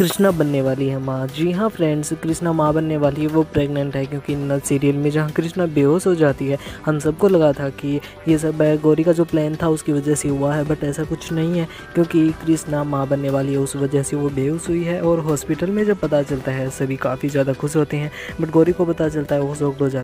कृष्णा बनने वाली है माँ। जी हाँ फ्रेंड्स कृष्णा माँ बनने वाली है। वो प्रेग्नेंट है क्योंकि न सीरियल में जहाँ कृष्णा बेहोश हो जाती है, हम सबको लगा था कि ये सब गौरी का जो प्लान था उसकी वजह से हुआ है बट ऐसा कुछ नहीं है क्योंकि कृष्णा माँ बनने वाली है, उस वजह से वो बेहोश हुई है और हॉस्पिटल में जब पता चलता है, सभी काफ़ी ज़्यादा खुश होते हैं बट गौरी को पता चलता है वो शोक हो जाता